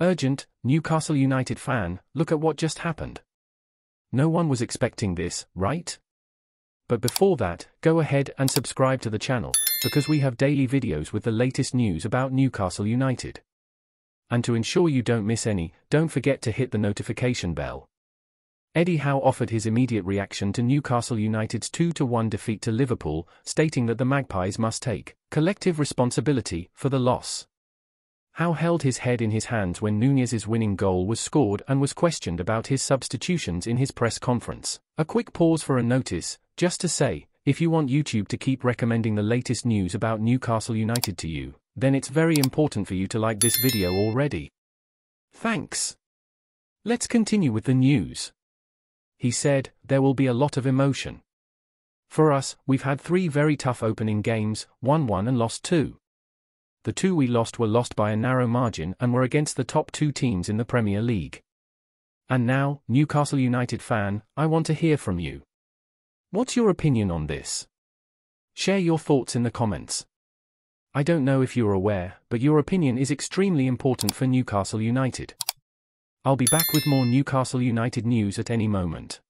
Urgent, Newcastle United fan, look at what just happened. No one was expecting this, right? But before that, go ahead and subscribe to the channel, because we have daily videos with the latest news about Newcastle United. And to ensure you don't miss any, don't forget to hit the notification bell. Eddie Howe offered his immediate reaction to Newcastle United's 2-1 defeat to Liverpool, stating that the Magpies must take collective responsibility for the loss. Howe held his head in his hands when Nunez's winning goal was scored and was questioned about his substitutions in his press conference. A quick pause for a notice, just to say, if you want YouTube to keep recommending the latest news about Newcastle United to you, then it's very important for you to like this video already. Thanks. Let's continue with the news. He said, there will be a lot of emotion. For us, we've had three very tough opening games, won one and lost two. The two we lost were lost by a narrow margin and were against the top two teams in the Premier League. And now, Newcastle United fan, I want to hear from you. What's your opinion on this? Share your thoughts in the comments. I don't know if you're aware, but your opinion is extremely important for Newcastle United. I'll be back with more Newcastle United news at any moment.